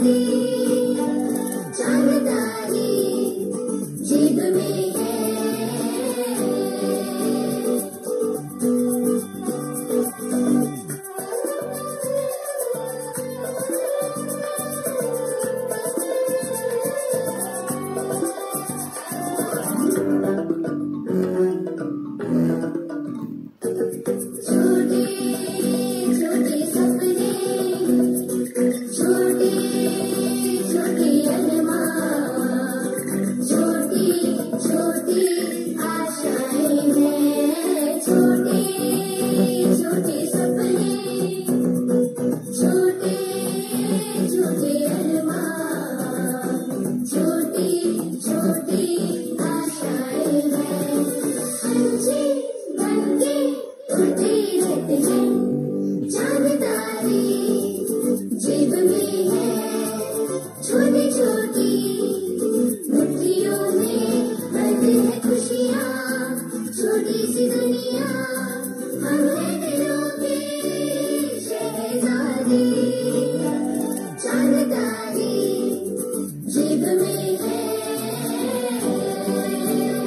You. खुशियाँ छोटी सी दुनिया हम है